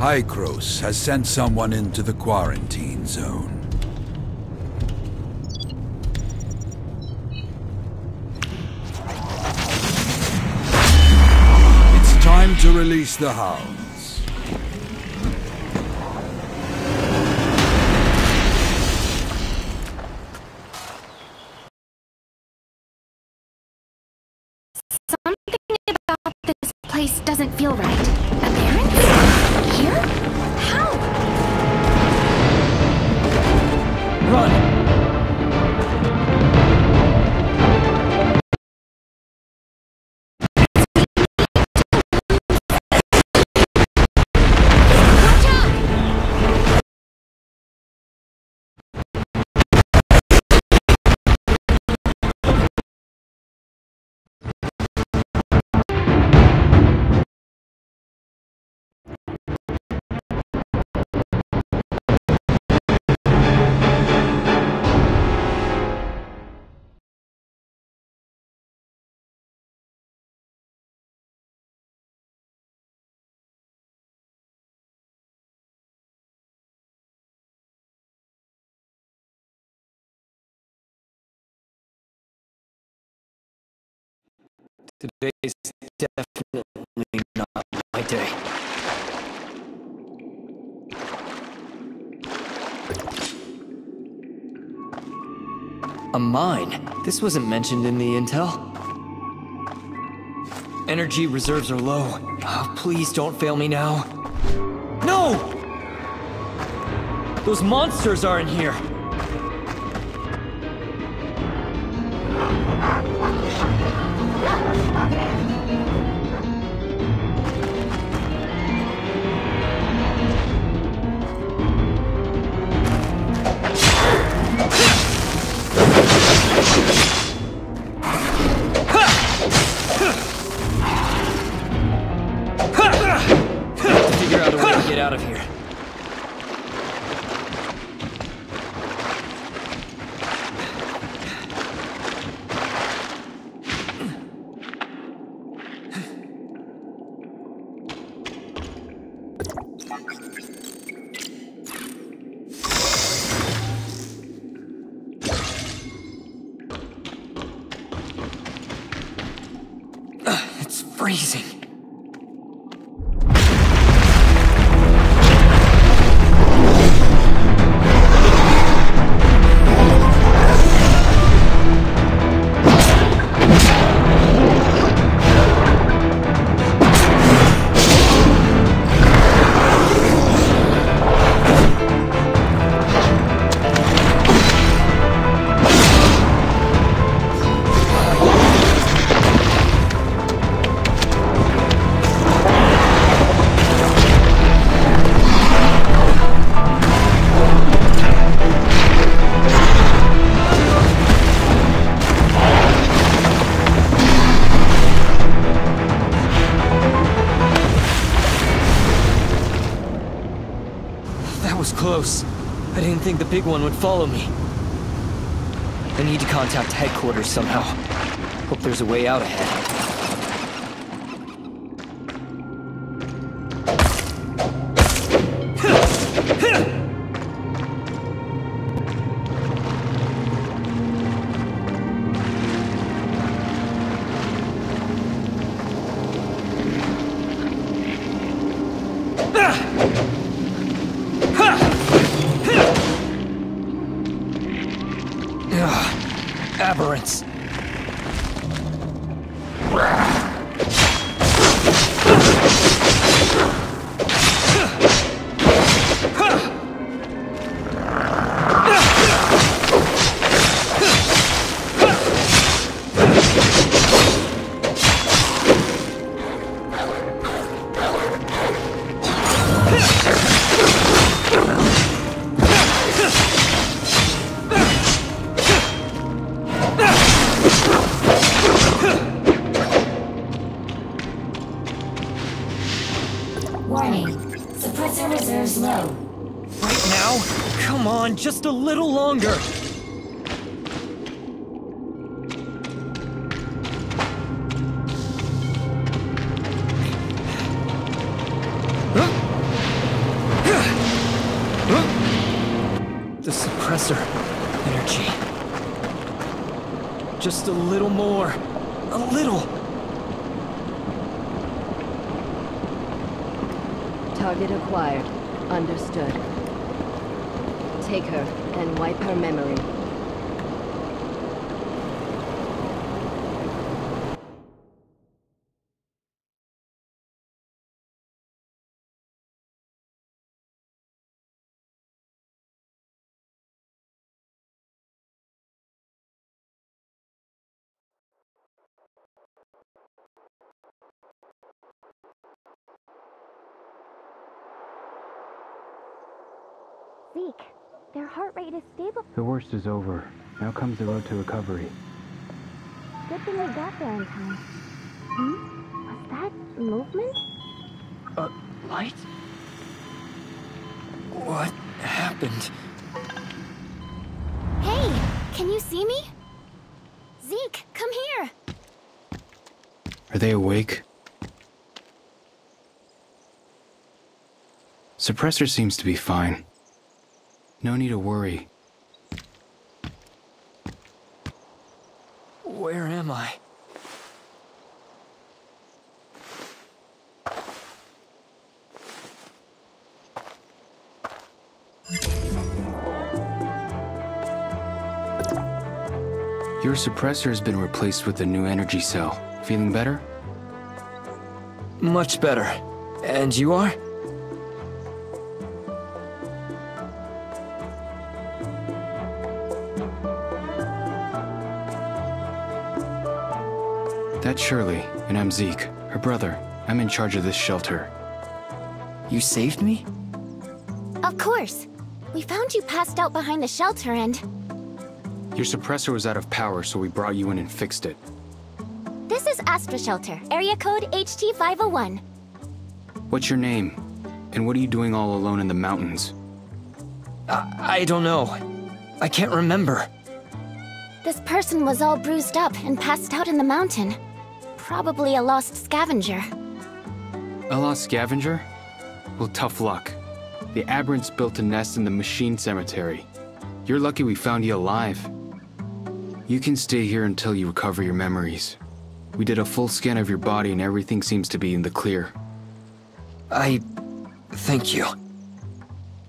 Hykros has sent someone into the quarantine zone. Release the hounds. Something about this place doesn't feel right. Today's definitely not my day. A mine? This wasn't mentioned in the intel. Energy reserves are low. Oh, please don't fail me now. No! Those monsters are in here! Big one would follow me. I need to contact headquarters somehow. Hope there's a way out ahead. Just a little longer. Zeke, their heart rate is stable. The worst is over. Now comes the road to recovery. Good thing we got there in time. Hmm? Was that movement? A light? What happened? Hey, can you see me? Zeke, come here. Are they awake? Suppressor seems to be fine. No need to worry. Where am I? Your suppressor has been replaced with a new energy cell. Feeling better? Much better. And you are? Shirley, and I'm Zeke, her brother. I'm in charge of this shelter. You saved me? Of course. We found you passed out behind the shelter and... Your suppressor was out of power, so we brought you in and fixed it. This is Astra Shelter, area code HT501. What's your name? And what are you doing all alone in the mountains? I, I don't know. I can't remember. This person was all bruised up and passed out in the mountain. Probably a lost scavenger. A lost scavenger? Well, tough luck. The Aberrants built a nest in the machine cemetery. You're lucky we found you alive. You can stay here until you recover your memories. We did a full scan of your body and everything seems to be in the clear. I... thank you.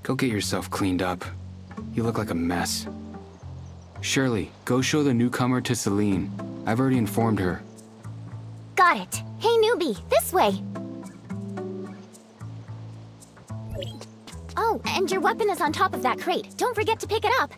Go get yourself cleaned up. You look like a mess. Shirley, go show the newcomer to Celine. I've already informed her. Got it. Hey, newbie, this way. Oh, and your weapon is on top of that crate. Don't forget to pick it up.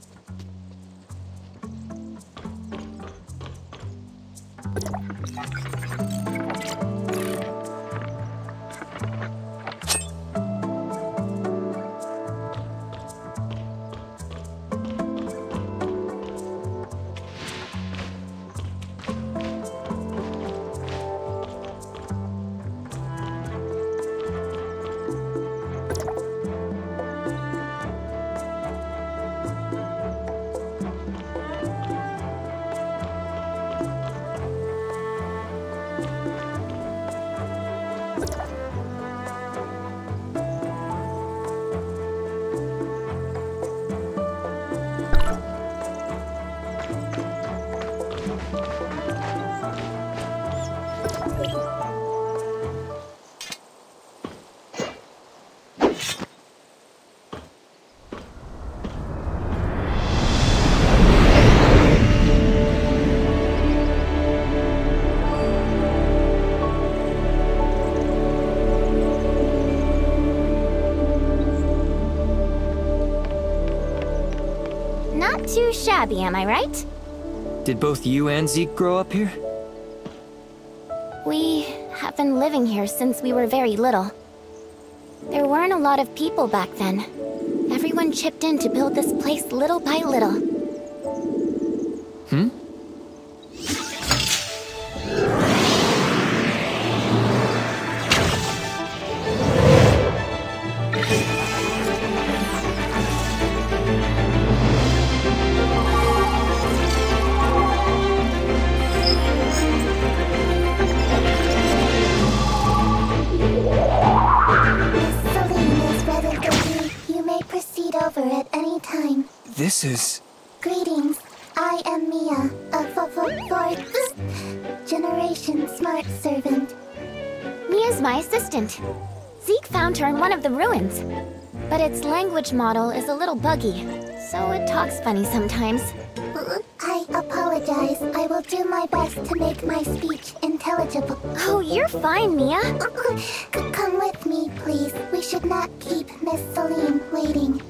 Too shabby, am I right? Did both you and Zeke grow up here? We have been living here since we were very little. There weren't a lot of people back then. Everyone chipped in to build this place little by little. This is... Greetings. I am Mia, a fourth generation smart servant. Mia's my assistant. Zeke found her in one of the ruins. But its language model is a little buggy, so it talks funny sometimes. Mm, I apologize. I will do my best to make my speech intelligible. Oh, you're fine, Mia. C- Come with me, please. We should not keep Miss Celine waiting.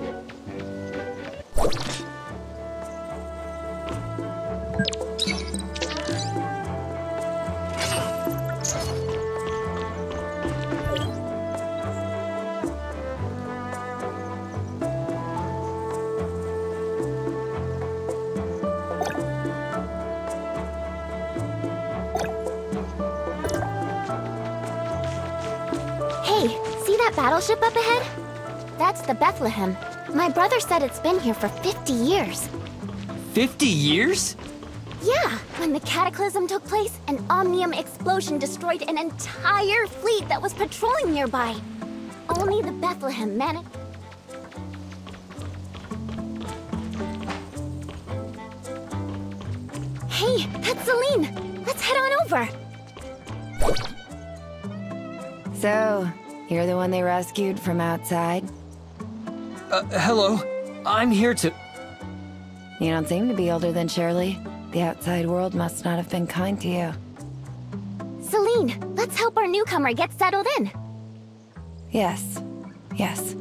Bethlehem. My brother said it's been here for 50 years. 50 years? Yeah, when the cataclysm took place, an omnium explosion destroyed an entire fleet that was patrolling nearby. Only the Bethlehem managed. Hey, that's Celine! Let's head on over! So, you're the one they rescued from outside? Uh, hello. I'm here to... You don't seem to be older than Shirley. The outside world must not have been kind to you. Celine, let's help our newcomer get settled in. Yes. Yes.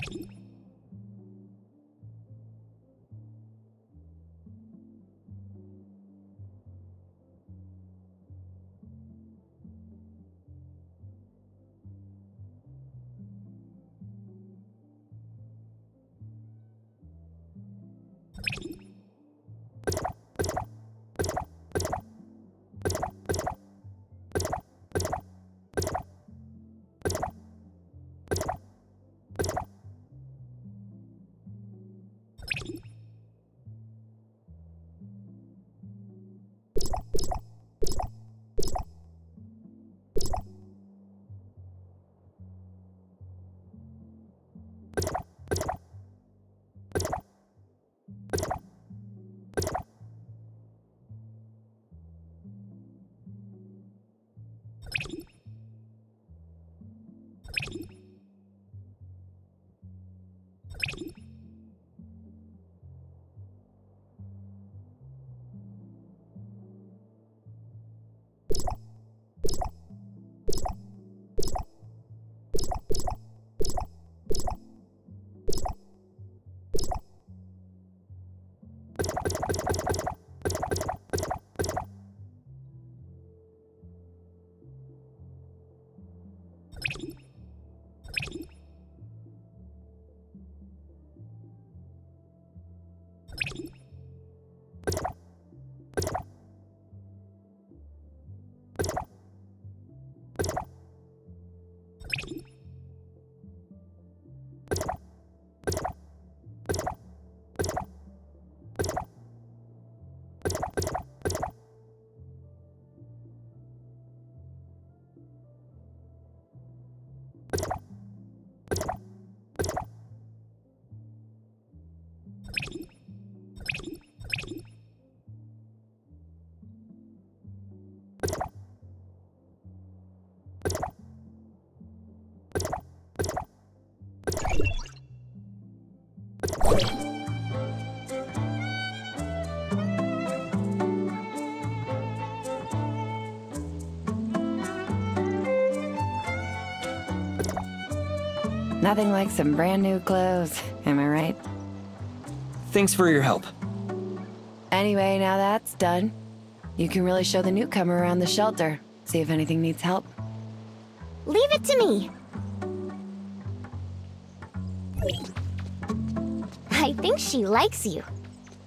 Thank you Nothing like some brand new clothes, am I right? Thanks for your help. Anyway, now that's done. You can really show the newcomer around the shelter, see if anything needs help. Leave it to me. I think she likes you.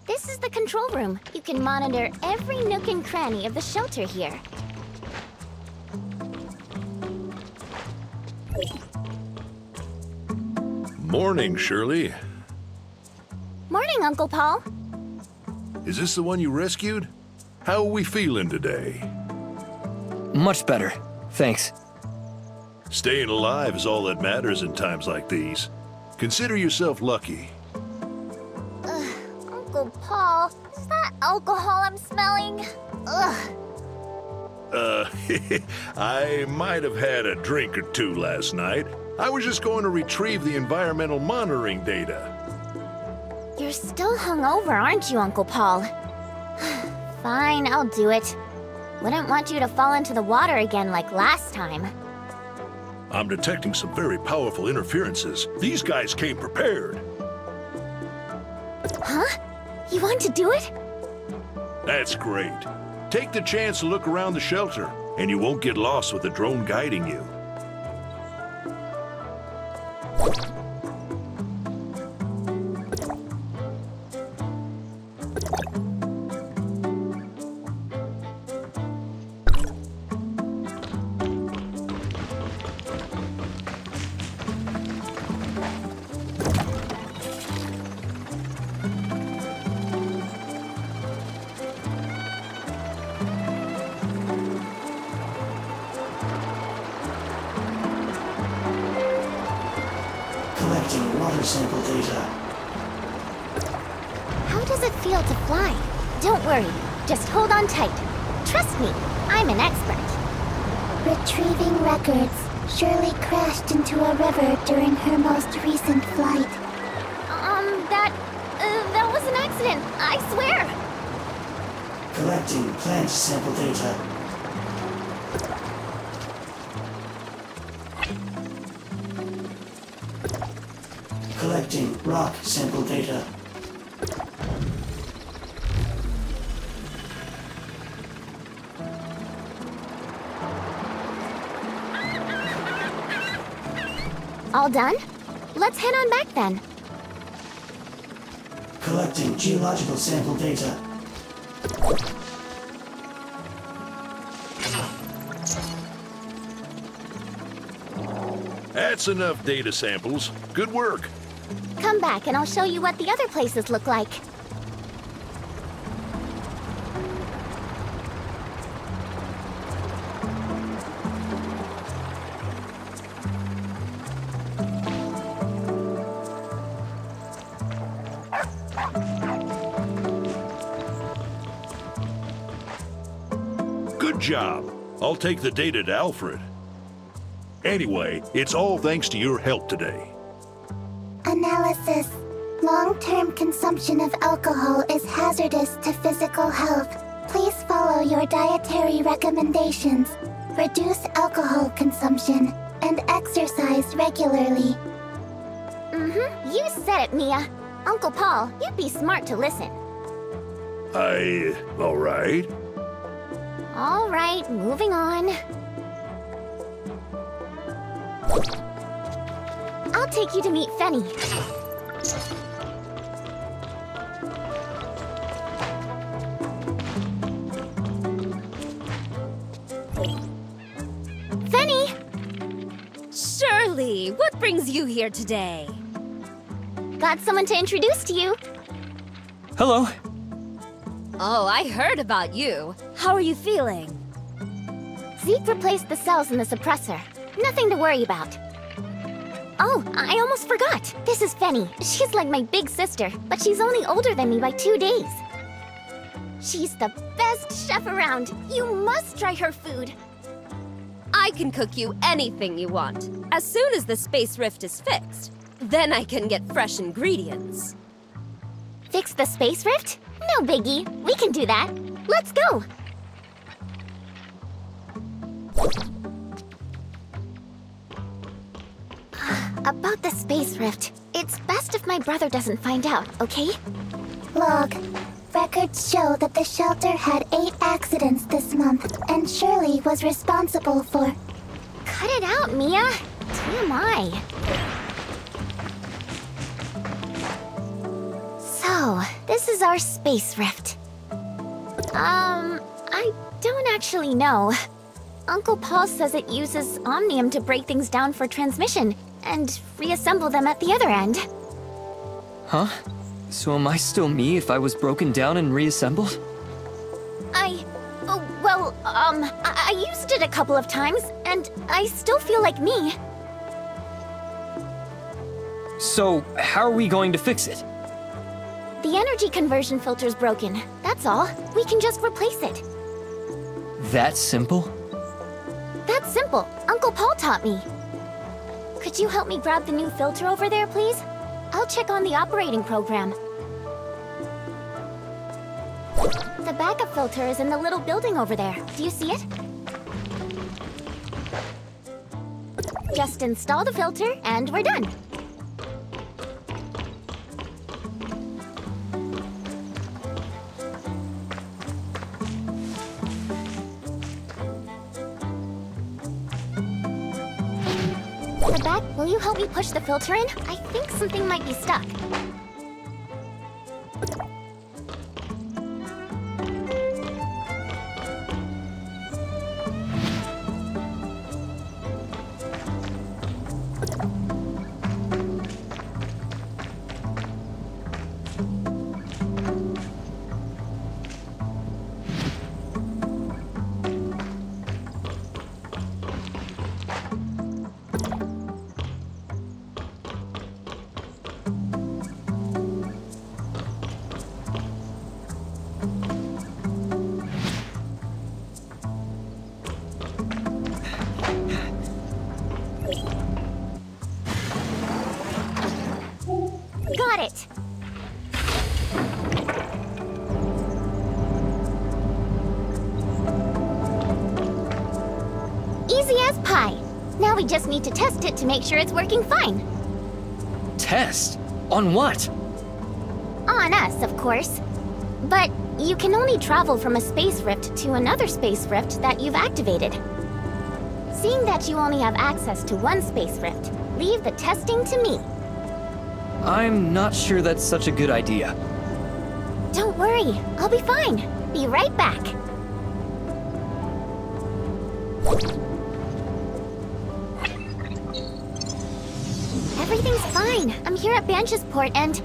This is the control room. You can monitor every nook and cranny of the shelter here. Morning, Shirley. Morning, Uncle Paul. Is this the one you rescued? How are we feeling today? Much better. Thanks. Staying alive is all that matters in times like these. Consider yourself lucky. Uncle Paul, is that alcohol I'm smelling? Ugh. Uh, I might have had a drink or two last night. I was just going to retrieve the environmental monitoring data. You're still hungover, aren't you, Uncle Paul? Fine, I'll do it. Wouldn't want you to fall into the water again like last time. I'm detecting some very powerful interferences. These guys came prepared. Huh? You want to do it? That's great. Take the chance to look around the shelter, and you won't get lost with the drone guiding you. All done? Let's head on back then. Collecting geological sample data. That's enough data samples. Good work. Come back and I'll show you what the other places look like. I'll take the data to Alfred. Anyway, it's all thanks to your help today. Analysis. Long-term consumption of alcohol is hazardous to physical health. Please follow your dietary recommendations. Reduce alcohol consumption and exercise regularly. Mm-hmm. You said it, Mia. Uncle Paul, you'd be smart to listen. I. alright. All right, moving on. I'll take you to meet Fenny. Fenny! Shirley, what brings you here today? Got someone to introduce to you. Hello. Oh, I heard about you. How are you feeling? Zeke replaced the cells in the suppressor. Nothing to worry about. Oh, I almost forgot. This is Fenny. She's like my big sister, but she's only older than me by two days. She's the best chef around. You must try her food. I can cook you anything you want, as soon as the space rift is fixed. Then I can get fresh ingredients. Fix the space rift? No biggie. We can do that. Let's go. About the space rift. It's best if my brother doesn't find out, okay? Log. Records show that the shelter had eight accidents this month, and Shirley was responsible for. Cut it out, Mia. TMI. So, this is our space rift. Um, I don't actually know. Uncle Paul says it uses Omnium to break things down for transmission and reassemble them at the other end. Huh? So am I still me if I was broken down and reassembled? I. Oh, well, um, I, I used it a couple of times, and I still feel like me. So, how are we going to fix it? The energy conversion filter's broken. That's all. We can just replace it. That simple? That's simple. Uncle Paul taught me. Could you help me grab the new filter over there, please? I'll check on the operating program. The backup filter is in the little building over there. Do you see it? Just install the filter, and we're done. You help me push the filter in? I think something might be stuck. We just need to test it to make sure it's working fine. Test? On what? On us, of course. But you can only travel from a space rift to another space rift that you've activated. Seeing that you only have access to one space rift, leave the testing to me. I'm not sure that's such a good idea. Don't worry, I'll be fine. Be right back. Bansh's port and...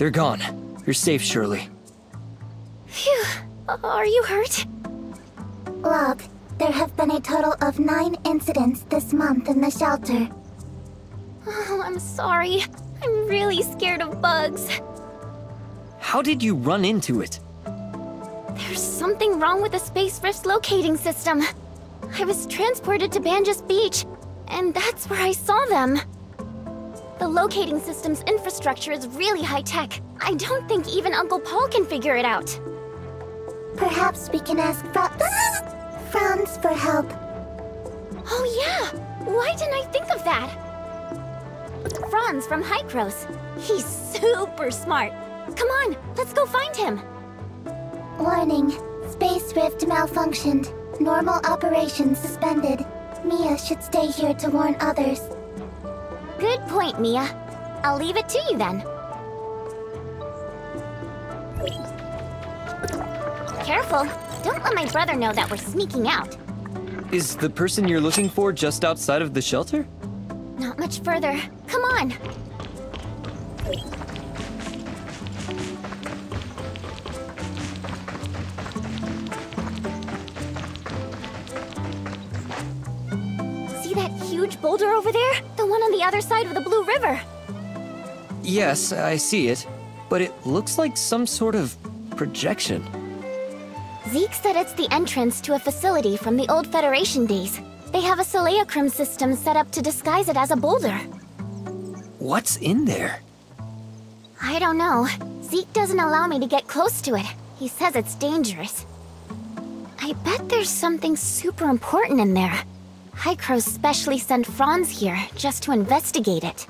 They're gone. You're safe, Shirley. Phew. Are you hurt? Log. There have been a total of nine incidents this month in the shelter. Oh, I'm sorry. I'm really scared of bugs. How did you run into it? There's something wrong with the Space Rift's locating system. I was transported to Banges Beach, and that's where I saw them. The locating system's infrastructure is really high-tech. I don't think even Uncle Paul can figure it out. Perhaps we can ask Fra- Franz for help. Oh yeah! Why didn't I think of that? Franz from Hykros. He's super smart. Come on, let's go find him. Warning. Space rift malfunctioned. Normal operations suspended. Mia should stay here to warn others. Good point, Mia. I'll leave it to you then. Careful. Don't let my brother know that we're sneaking out. Is the person you're looking for just outside of the shelter? Not much further. Come on. See that huge boulder over there? The one on the other side of the Blue River. Yes, I see it. But it looks like some sort of projection. Zeke said it's the entrance to a facility from the old Federation days. They have a Seleocrim system set up to disguise it as a boulder. What's in there? I don't know. Zeke doesn't allow me to get close to it. He says it's dangerous. I bet there's something super important in there. Hykros specially sent Franz here just to investigate it.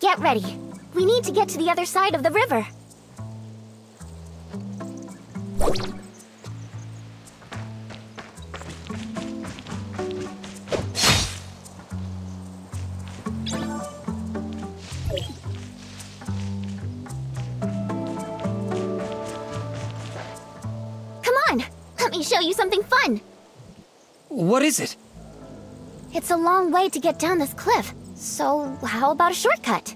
Get ready. We need to get to the other side of the river. Come on, let me show you something fun. What is it? It's a long way to get down this cliff, so how about a shortcut?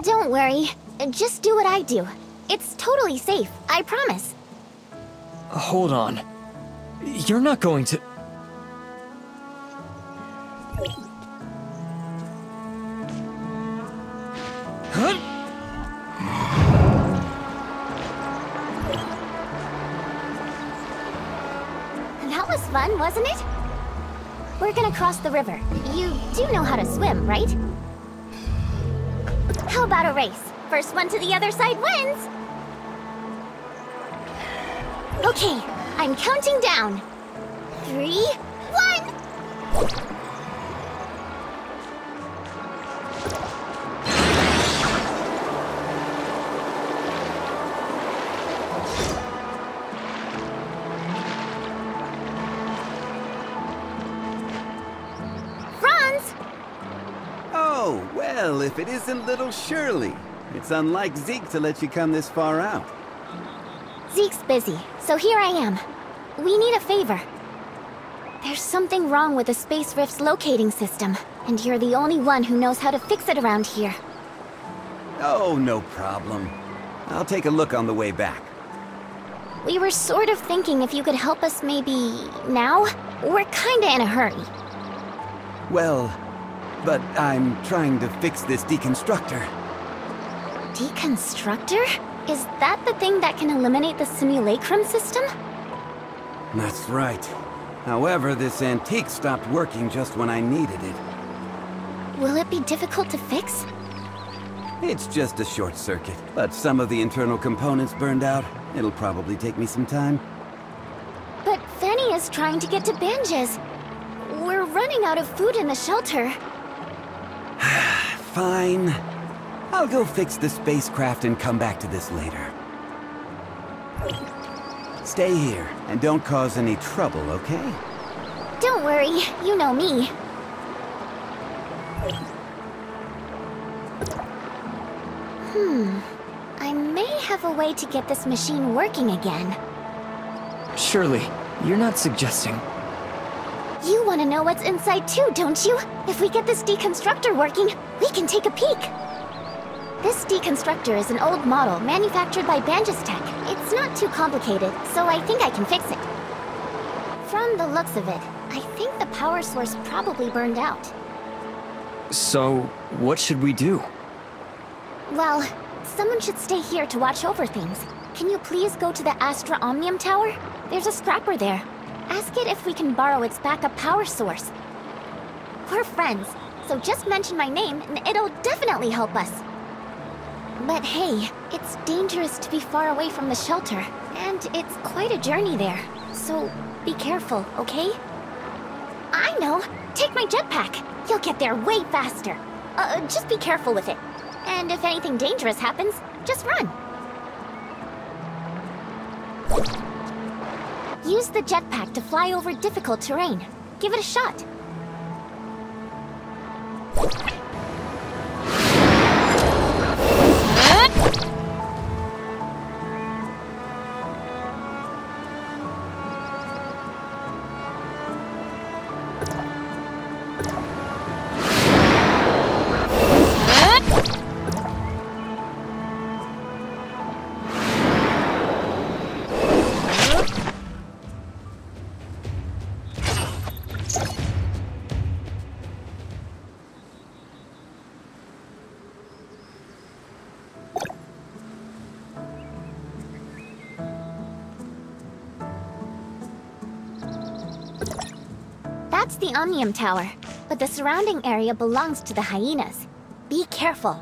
Don't worry. Just do what I do. It's totally safe, I promise. Hold on. You're not going to... Huh? That was fun, wasn't it? We're gonna cross the river. You do know how to swim, right? How about a race? First one to the other side wins! Okay, I'm counting down. Three, if it isn't little Shirley. It's unlike Zeke to let you come this far out. Zeke's busy, so here I am. We need a favor. There's something wrong with the Space Rift's locating system, and you're the only one who knows how to fix it around here. Oh, no problem. I'll take a look on the way back. We were sort of thinking if you could help us maybe now? We're kinda in a hurry. Well, but I'm trying to fix this deconstructor. Deconstructor? Is that the thing that can eliminate the simulacrum system? That's right. However, this antique stopped working just when I needed it. Will it be difficult to fix? It's just a short circuit, but some of the internal components burned out. It'll probably take me some time. But Fanny is trying to get to Banges. We're running out of food in the shelter. Fine. I'll go fix the spacecraft and come back to this later. Stay here, and don't cause any trouble, okay? Don't worry, you know me. Hmm. I may have a way to get this machine working again. Surely, you're not suggesting... You want to know what's inside too, don't you? If we get this deconstructor working, we can take a peek. This deconstructor is an old model manufactured by Banges Tech. It's not too complicated, so I think I can fix it. From the looks of it, I think the power source probably burned out. So, what should we do? Well, someone should stay here to watch over things. Can you please go to the Astra Omnium Tower? There's a scrapper there. Ask it if we can borrow its backup power source. We're friends, so just mention my name and it'll definitely help us. But hey, it's dangerous to be far away from the shelter, and it's quite a journey there. So be careful, okay? I know! Take my jetpack! You'll get there way faster. Uh, just be careful with it. And if anything dangerous happens, just run. Use the jetpack to fly over difficult terrain. Give it a shot. The Omnium Tower, but the surrounding area belongs to the hyenas. Be careful.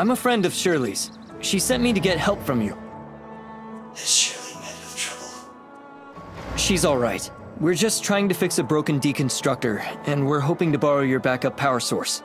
I'm a friend of Shirley's. She sent me to get help from you. Has Shirley trouble? She's alright. We're just trying to fix a broken deconstructor, and we're hoping to borrow your backup power source.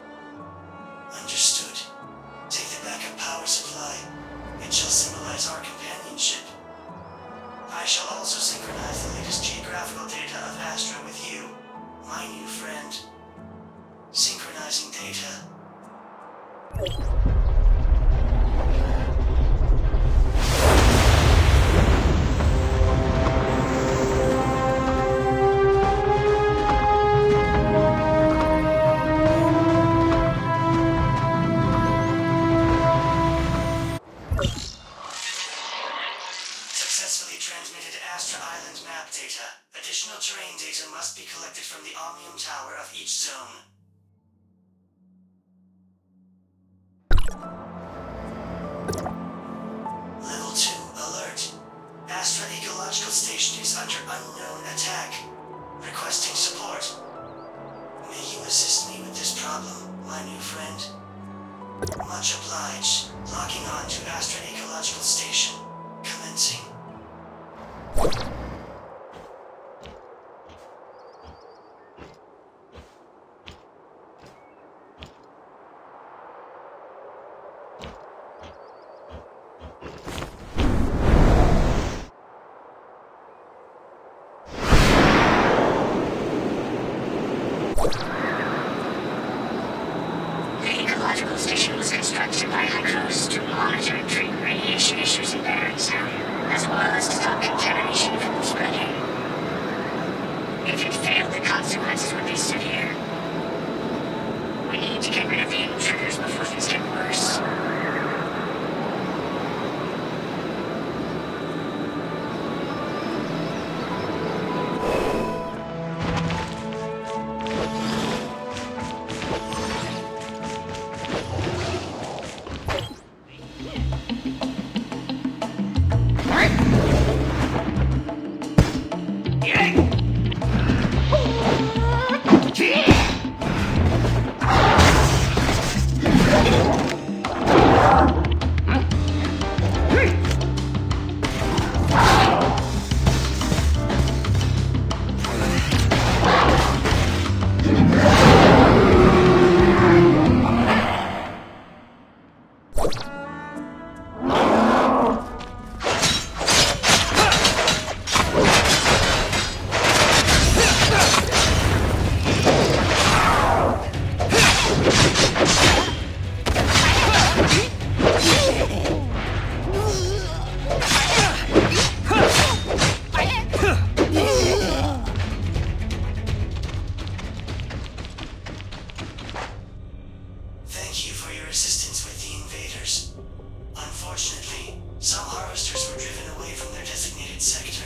Unfortunately, some harvesters were driven away from their designated sector.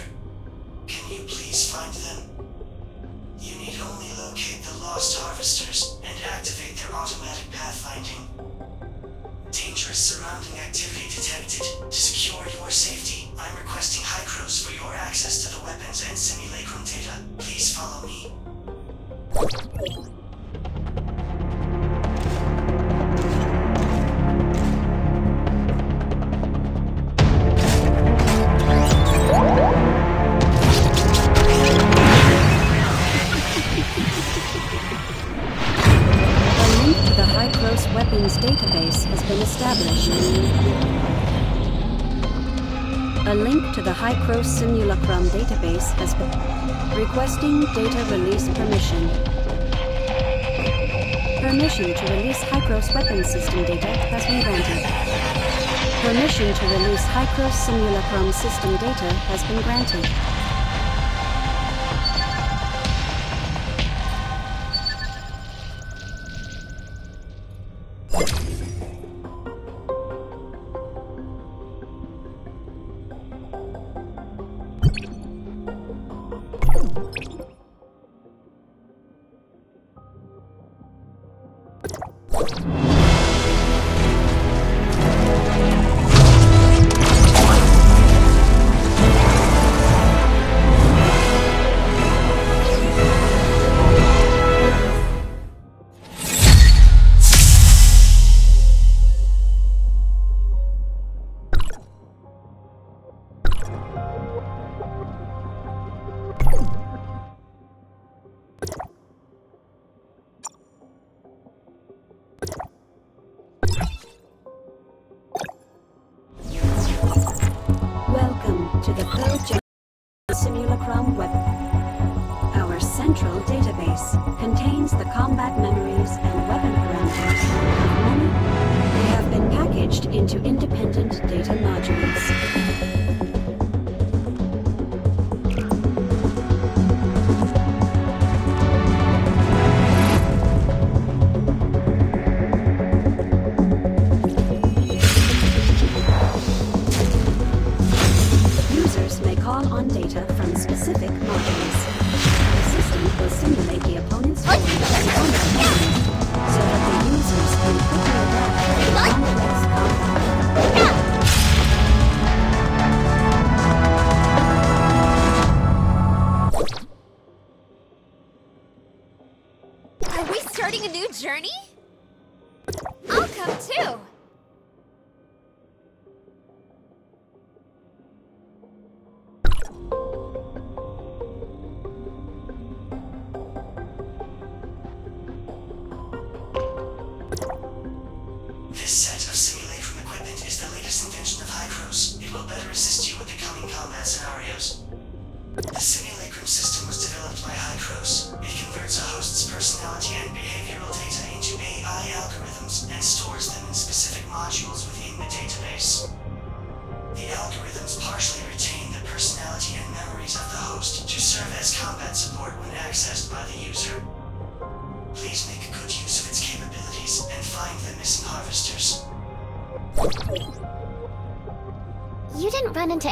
Can you please find them? You need only locate the lost harvesters and activate their automatic pathfinding. Dangerous surrounding activity detected. To secure your safety, I'm requesting Hykros for your access to the weapons and simulacrum data. Please follow me. microsimulacrum database has been requesting data release permission. Permission to release Hykros weapon system data has been granted. Permission to release Hykros simulacrum system data has been granted.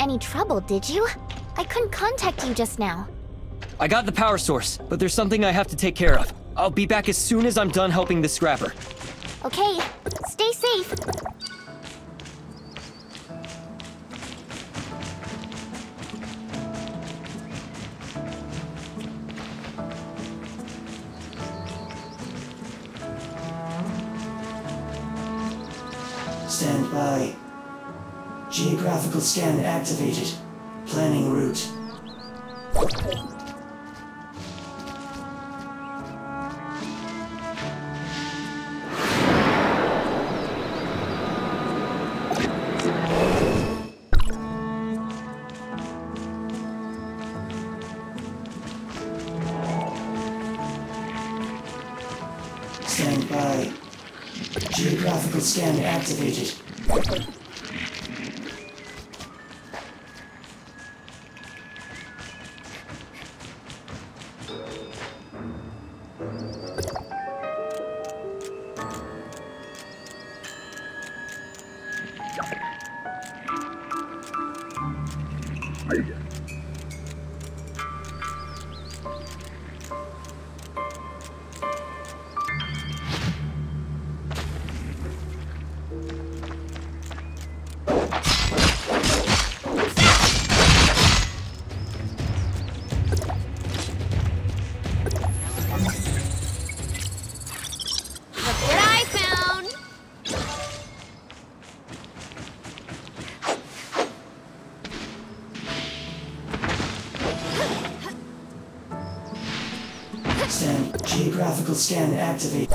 any trouble, did you? I couldn't contact you just now. I got the power source, but there's something I have to take care of. I'll be back as soon as I'm done helping the scrapper. Okay, stay safe. stand activated. and activate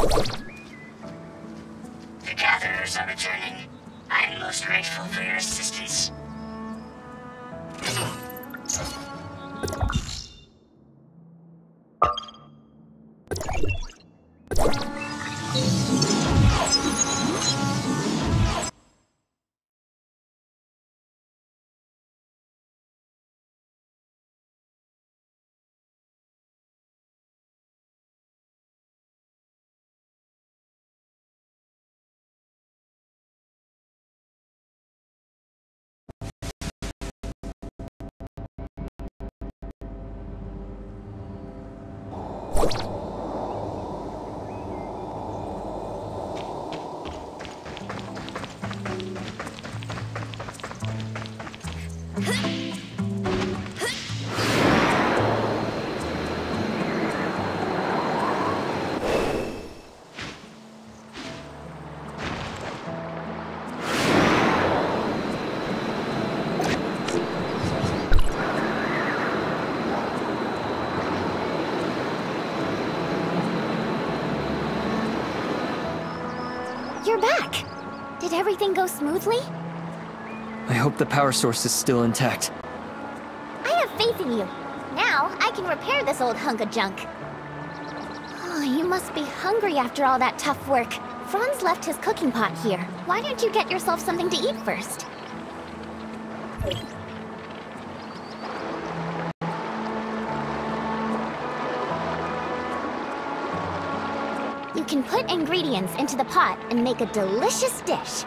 Did everything go smoothly? I hope the power source is still intact. I have faith in you. Now, I can repair this old hunk of junk. Oh, you must be hungry after all that tough work. Franz left his cooking pot here. Why don't you get yourself something to eat first? Can put ingredients into the pot and make a delicious dish.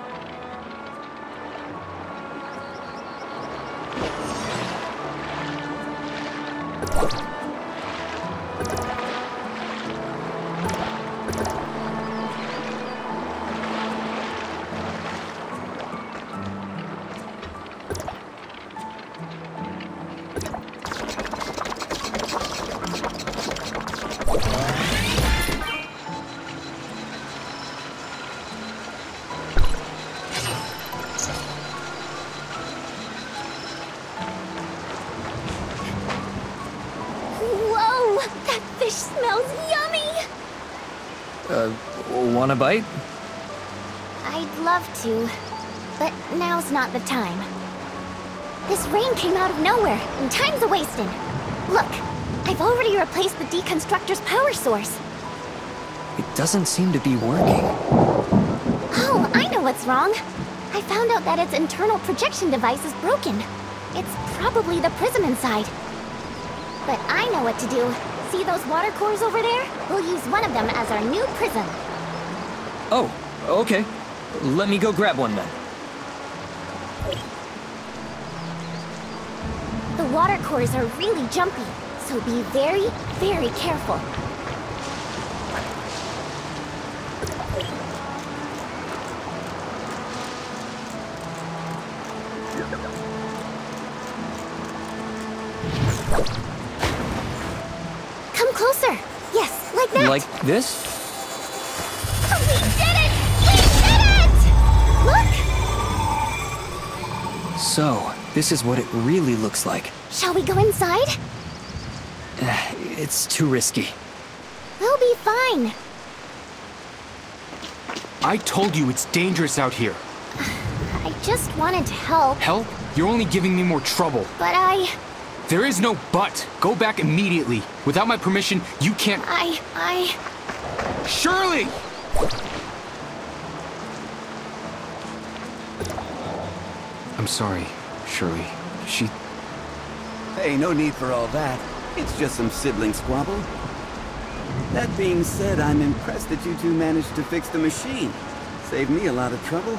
The time. This rain came out of nowhere, and time's a wasting. Look, I've already replaced the deconstructor's power source. It doesn't seem to be working. Oh, I know what's wrong. I found out that its internal projection device is broken. It's probably the prism inside. But I know what to do. See those water cores over there? We'll use one of them as our new prism. Oh, okay. Let me go grab one then. Water are really jumpy, so be very, very careful. Come closer. Yes, like that. Like this? Oh, we did it! We did it! Look! So, this is what it really looks like. Shall we go inside? It's too risky. We'll be fine. I told you it's dangerous out here. I just wanted to help, Help? You're only giving me more trouble. but I... There is no but. Go back immediately. Without my permission, you can't. I... I... Shirley! I'm sorry, Shirley. She. Hey, no need for all that. It's just some sibling squabble. That being said, I'm impressed that you two managed to fix the machine. Saved me a lot of trouble.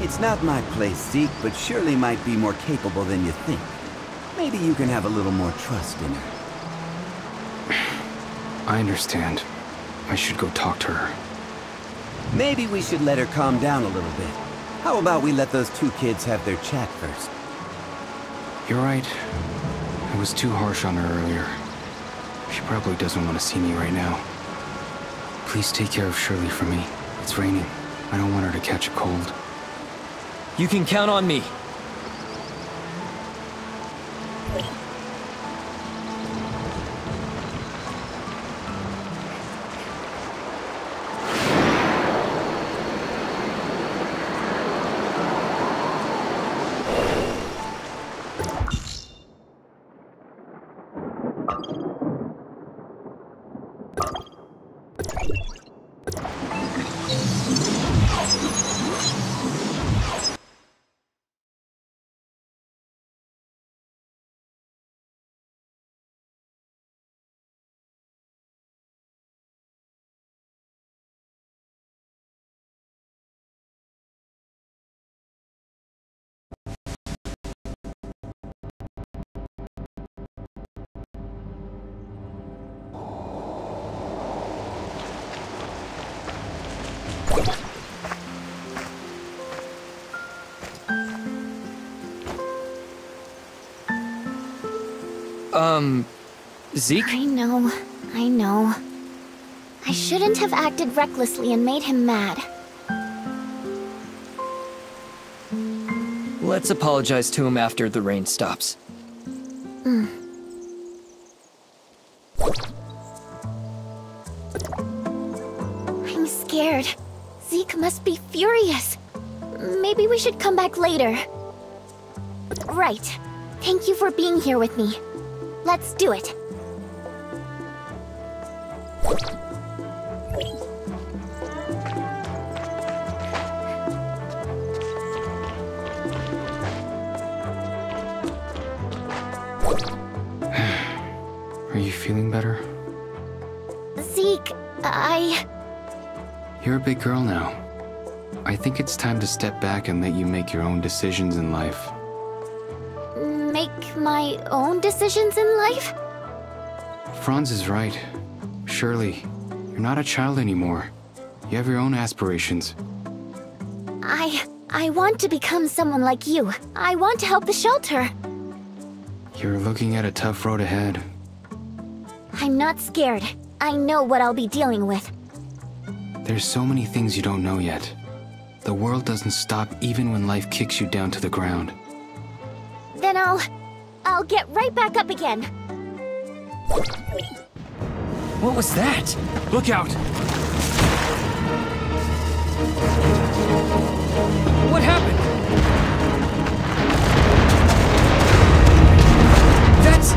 It's not my place, Zeke, but Shirley might be more capable than you think. Maybe you can have a little more trust in her. I understand. I should go talk to her. Maybe we should let her calm down a little bit. How about we let those two kids have their chat first? You're right. I was too harsh on her earlier. She probably doesn't want to see me right now. Please take care of Shirley for me. It's raining. I don't want her to catch a cold. You can count on me. Um, Zeke? I know, I know. I shouldn't have acted recklessly and made him mad. Let's apologize to him after the rain stops. Mm. I'm scared. Zeke must be furious. Maybe we should come back later. Right. Thank you for being here with me. Let's do it. Are you feeling better? Zeke, I... You're a big girl now. I think it's time to step back and let you make your own decisions in life. My own decisions in life? Franz is right. Shirley, you're not a child anymore. You have your own aspirations. I... I want to become someone like you. I want to help the shelter. You're looking at a tough road ahead. I'm not scared. I know what I'll be dealing with. There's so many things you don't know yet. The world doesn't stop even when life kicks you down to the ground. Then I'll... I'll get right back up again. What was that? Look out! What happened? That's...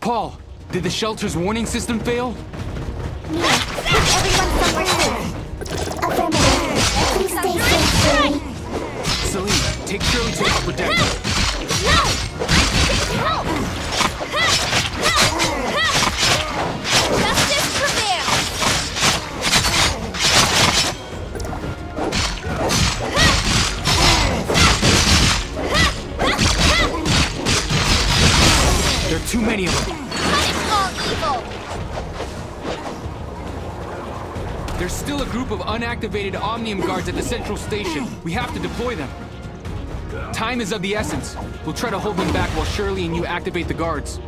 Paul, did the shelter's warning system fail? Unactivated Omnium guards at the central station. We have to deploy them. Time is of the essence. We'll try to hold them back while Shirley and you activate the guards.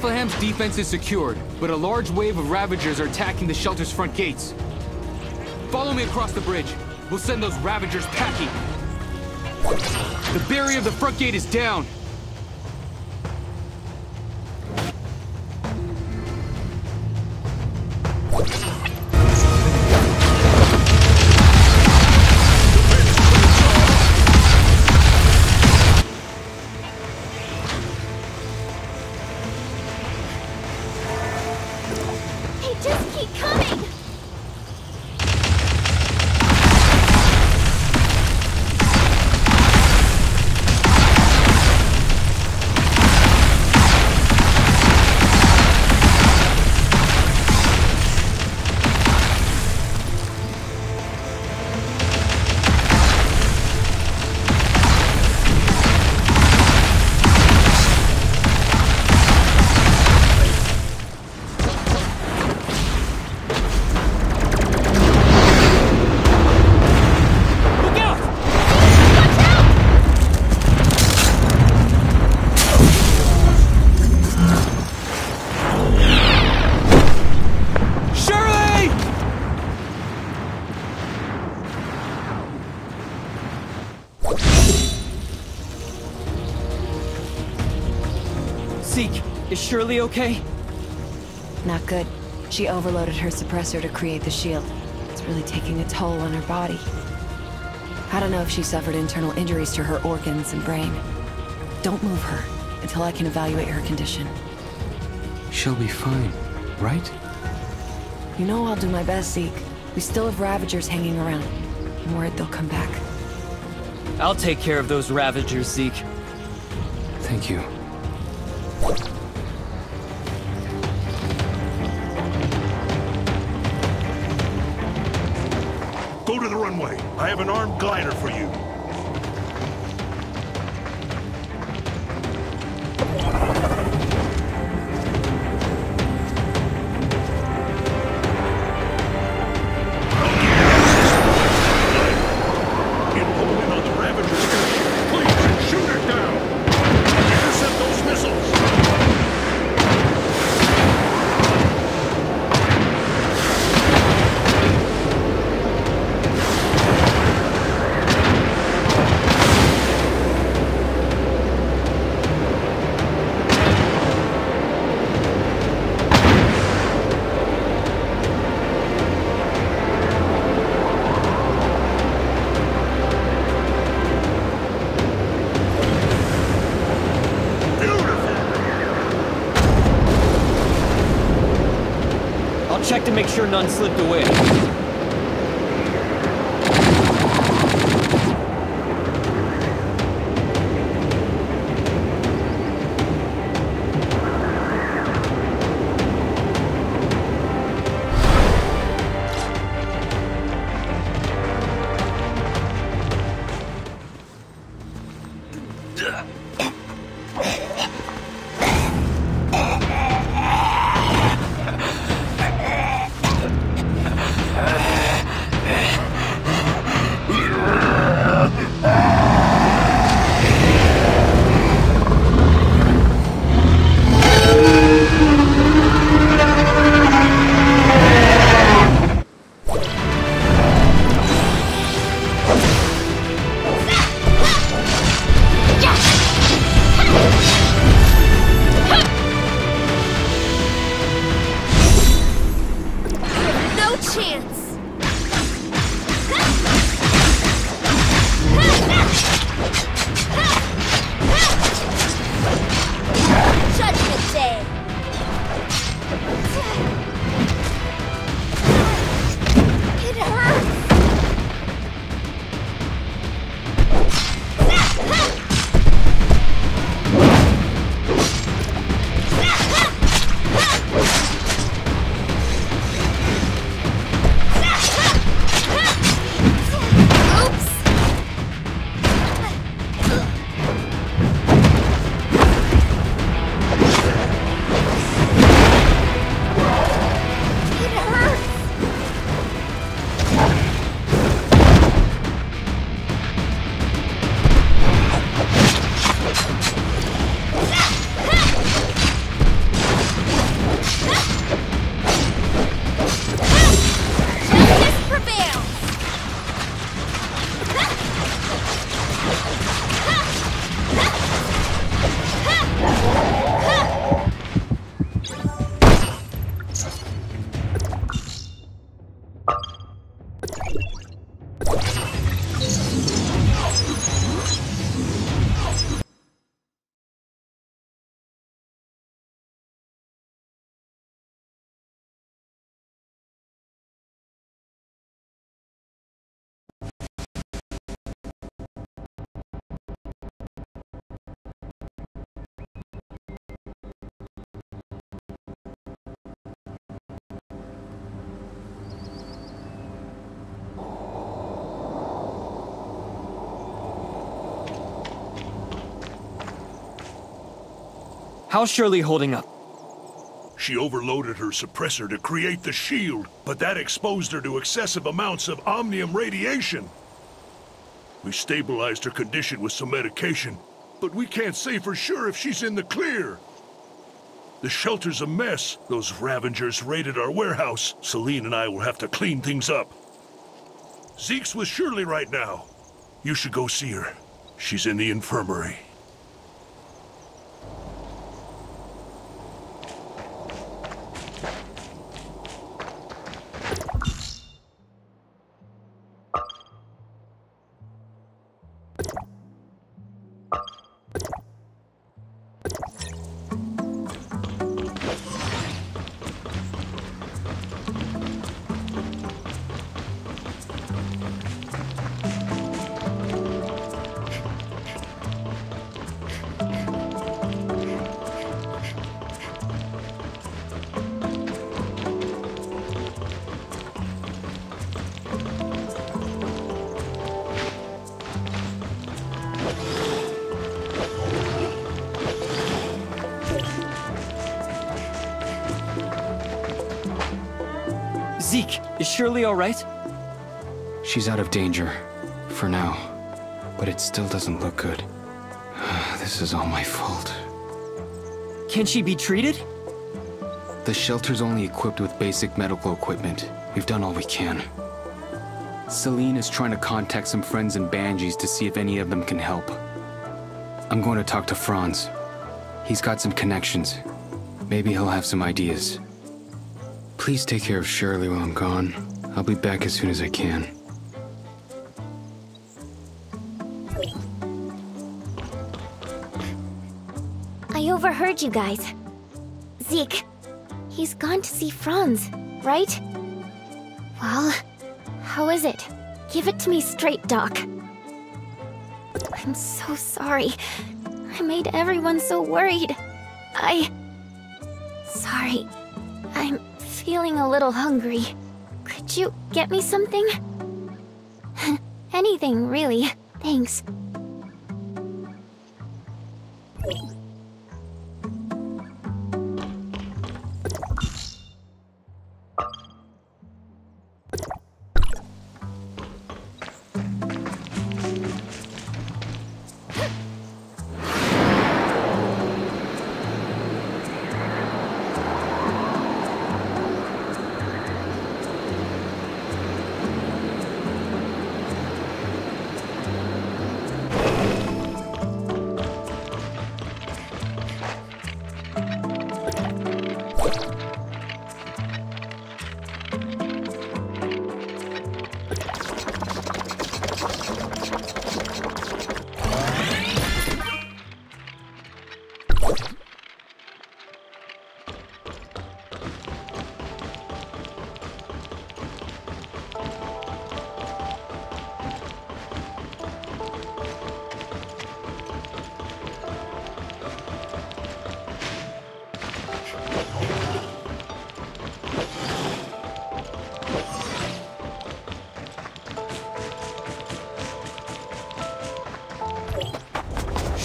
Bethlehem's defense is secured, but a large wave of Ravagers are attacking the shelter's front gates. Follow me across the bridge. We'll send those Ravagers packing. The barrier of the front gate is down. Okay? Not good. She overloaded her suppressor to create the shield. It's really taking a toll on her body. I don't know if she suffered internal injuries to her organs and brain. Don't move her until I can evaluate her condition. She'll be fine, right? You know I'll do my best, Zeke. We still have Ravagers hanging around. I'm worried they'll come back. I'll take care of those Ravagers, Zeke. Thank you. Holding on the Ravager station. Please, shoot it down. Make sure none slipped away. How's Shirley holding up? She overloaded her suppressor to create the shield, but that exposed her to excessive amounts of omnium radiation. We stabilized her condition with some medication, but we can't say for sure if she's in the clear. The shelter's a mess. Those Ravagers raided our warehouse. Celine and I will have to clean things up. Zeke's with Shirley right now. You should go see her. She's in the infirmary. Is alright? She's out of danger. For now. But it still doesn't look good. this is all my fault. Can she be treated? The shelter's only equipped with basic medical equipment. We've done all we can. Celine is trying to contact some friends in Banges to see if any of them can help. I'm going to talk to Franz. He's got some connections. Maybe he'll have some ideas. Please take care of Shirley while I'm gone. I'll be back as soon as I can. I overheard you guys. Zeke, he's gone to see Franz, right? Well, how is it? Give it to me straight, Doc. I'm so sorry. I made everyone so worried. I... Sorry. I'm feeling a little hungry. Could you get me something? Anything, really. Thanks.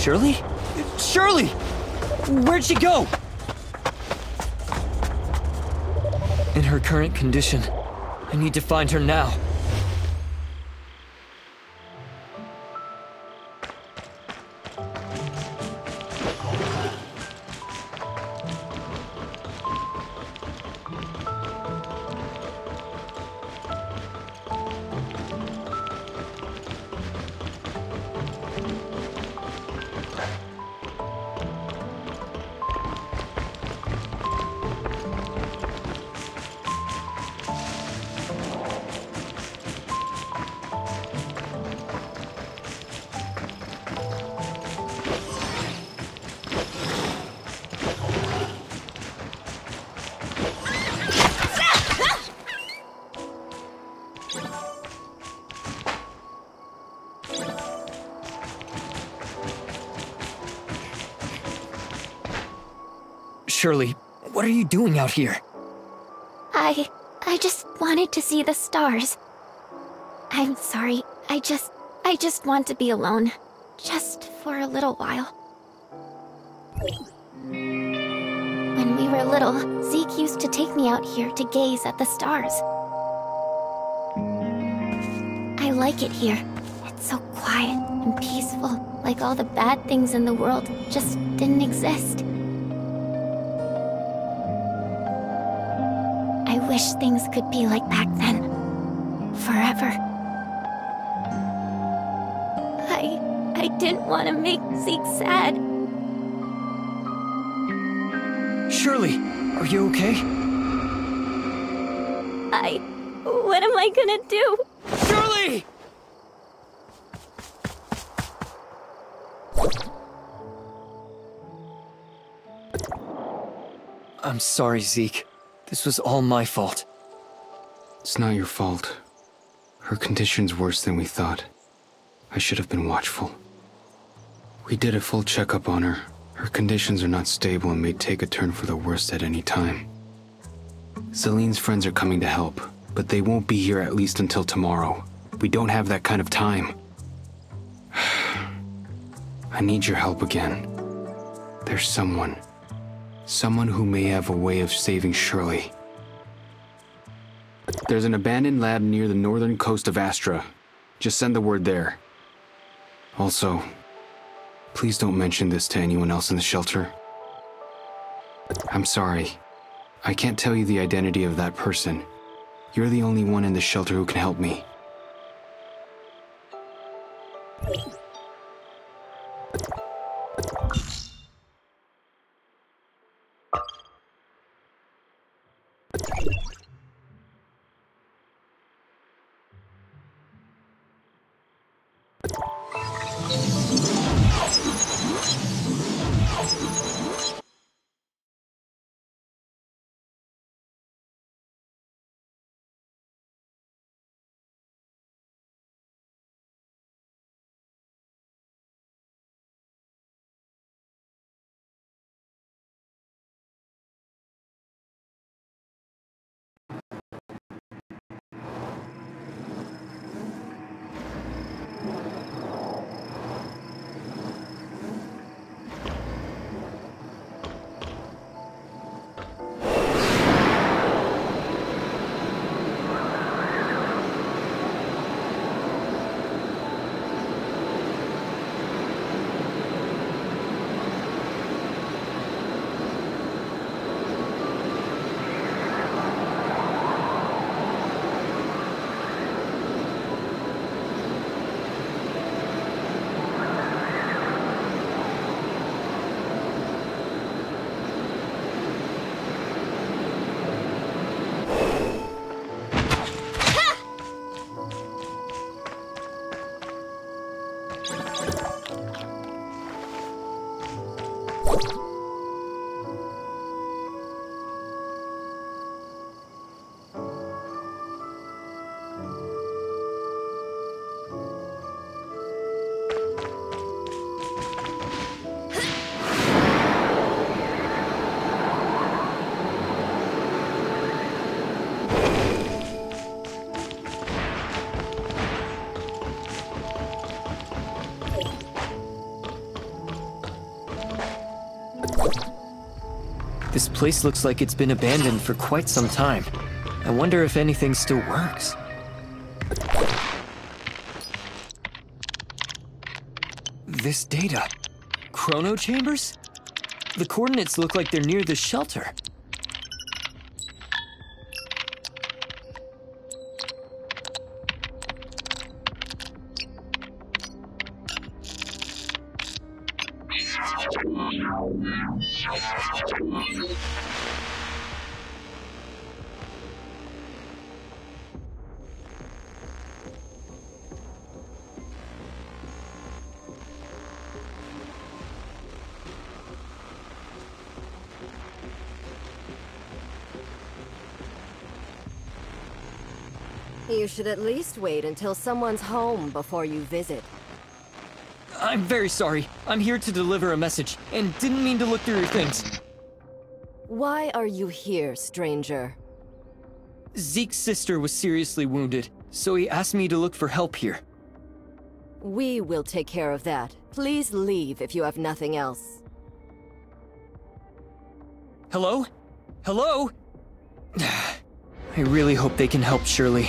Shirley? Shirley! Where'd she go? In her current condition, I need to find her now. You doing out here? I... I just wanted to see the stars. I'm sorry. I just... I just want to be alone. Just for a little while. When we were little, Zeke used to take me out here to gaze at the stars. I like it here. It's so quiet and peaceful, like all the bad things in the world just didn't exist. Wish things could be like back then. Forever. I... I didn't want to make Zeke sad. Shirley, are you okay? I... What am I gonna do? Shirley! I'm sorry, Zeke. This was all my fault. It's not your fault. Her condition's worse than we thought. I should have been watchful. We did a full checkup on her. Her conditions are not stable and may take a turn for the worst at any time. Celine's friends are coming to help, but they won't be here at least until tomorrow. We don't have that kind of time. I need your help again. There's someone. Someone who may have a way of saving Shirley. There's an abandoned lab near the northern coast of Astra. Just send the word there. Also, please don't mention this to anyone else in the shelter. I'm sorry. I can't tell you the identity of that person. You're the only one in the shelter who can help me. Place looks like it's been abandoned for quite some time. I wonder if anything still works. This data. Chrono chambers? The coordinates look like they're near the shelter. Should at least wait until someone's home before you visit. I'm very sorry. I'm here to deliver a message, and didn't mean to look through your things. Why are you here, stranger? Zeke's sister was seriously wounded, so he asked me to look for help here. We will take care of that. Please leave if you have nothing else. Hello? Hello? I really hope they can help Shirley.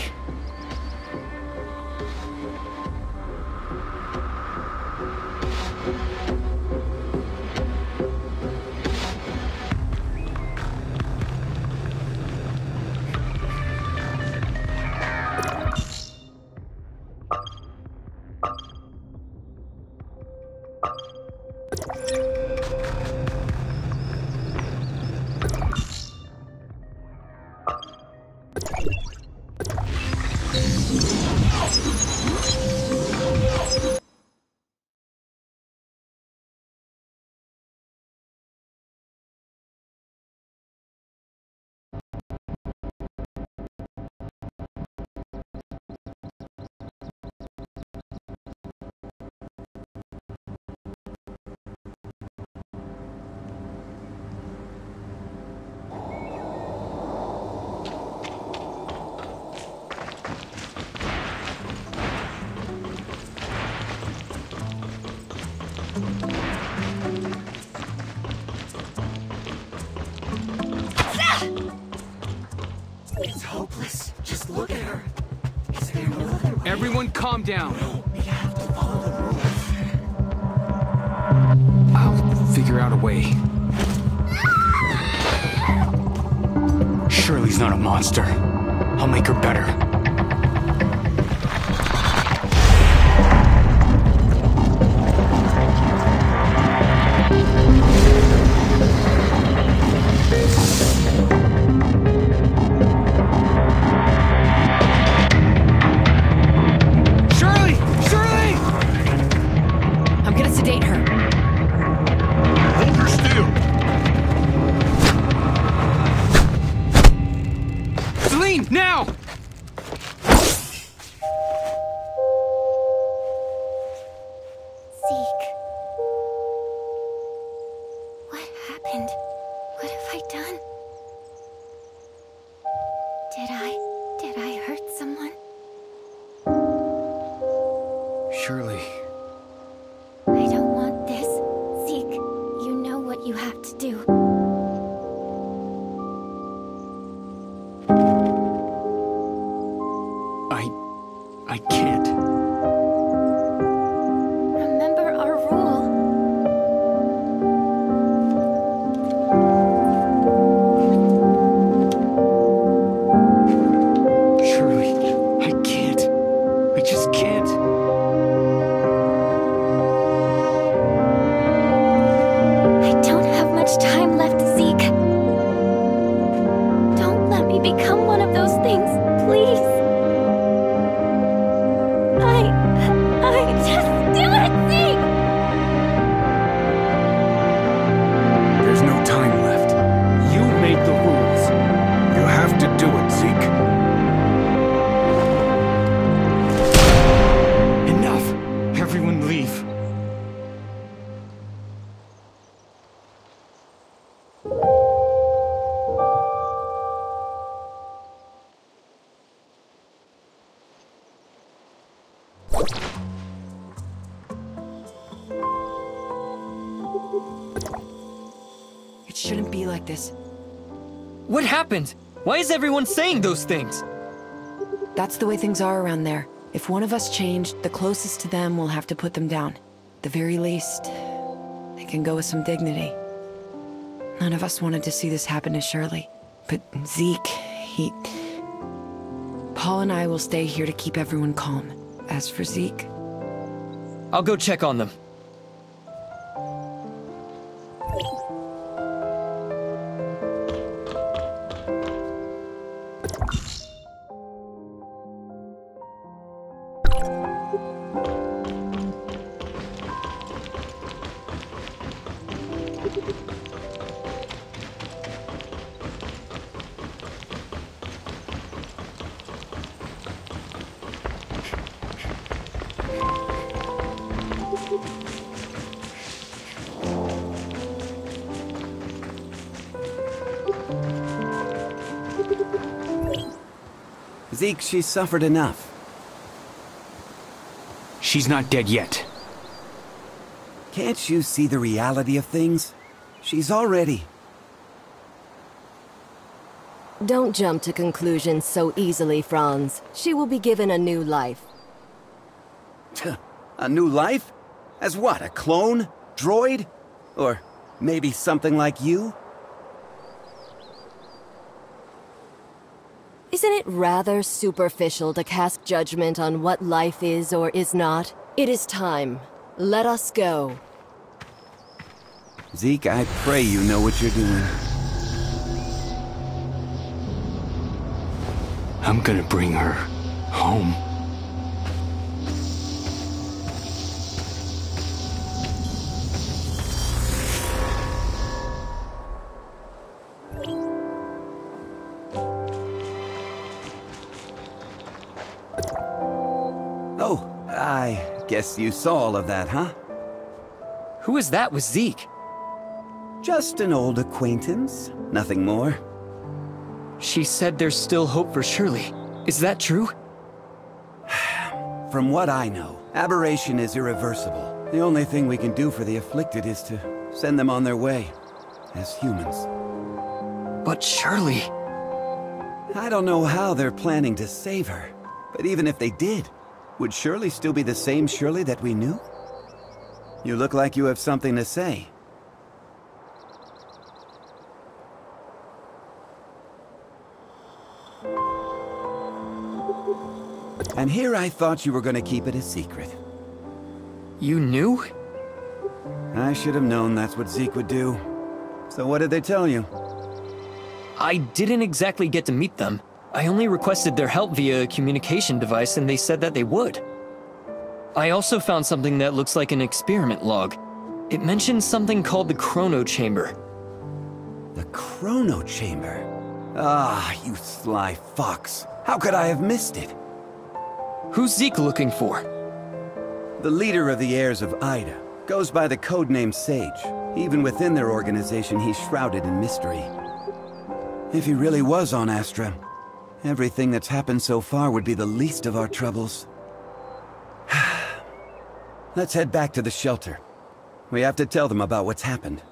Everyone calm down. We have to follow the rules. I'll figure out a way. Shirley's not a monster. I'll make her better. Is everyone saying those things? That's the way things are around there. If one of us changed, the closest to them will have to put them down. The very least, they can go with some dignity. None of us wanted to see this happen to Shirley. But Zeke, he... Paul and I will stay here to keep everyone calm. As for Zeke, I'll go check on them. Zeke, she's suffered enough. She's not dead yet. Can't you see the reality of things? She's already... Don't jump to conclusions so easily, Franz. She will be given a new life. a new life? As what, a clone? Droid? Or maybe something like you? Isn't it rather superficial to cast judgment on what life is or is not? It is time. Let us go. Zeke, I pray you know what you're doing. I'm gonna bring her home. Guess you saw all of that, huh? Who is that with Zeke? Just an old acquaintance, nothing more. She said there's still hope for Shirley. Is that true? From what I know, aberration is irreversible. The only thing we can do for the afflicted is to send them on their way, as humans. But Shirley... I don't know how they're planning to save her, but even if they did, would Shirley still be the same Shirley that we knew? You look like you have something to say. And here I thought you were going to keep it a secret. You knew? I should have known that's what Zeke would do. So what did they tell you? I didn't exactly get to meet them. I only requested their help via a communication device and they said that they would. I also found something that looks like an experiment log. It mentions something called the Chrono Chamber. The Chrono Chamber? Ah, you sly fox. How could I have missed it? Who's Zeke looking for? The leader of the heirs of Ida. Goes by the codename Sage. Even within their organization, he's shrouded in mystery. If he really was on Astra, everything that's happened so far would be the least of our troubles. Let's head back to the shelter. We have to tell them about what's happened.